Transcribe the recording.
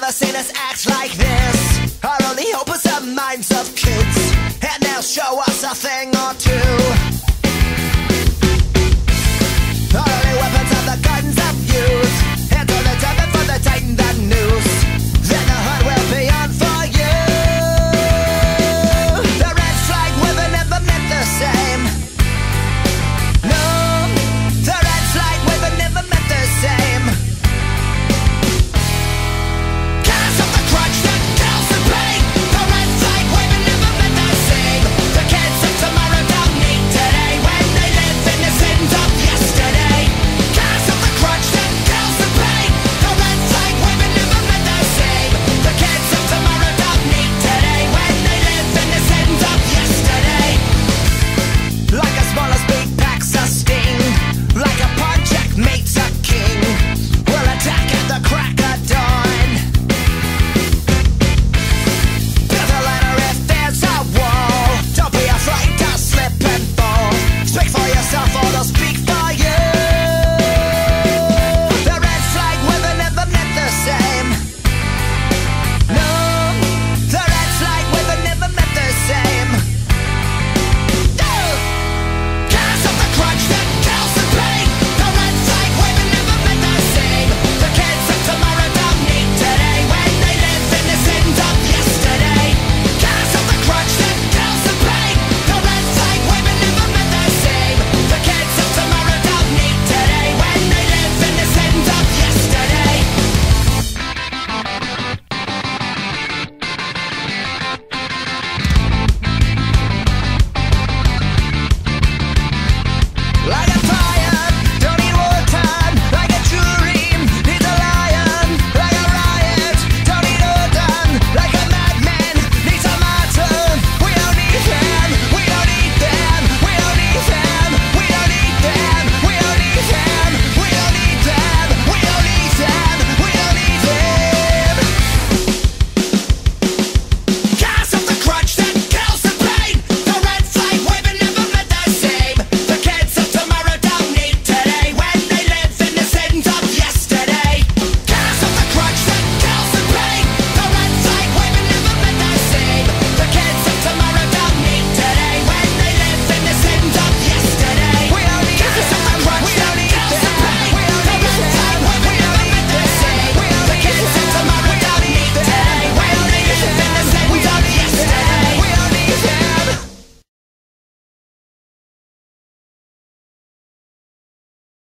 never seen us act like this. Our only hope is the minds of kids, and they'll show us a thing or two.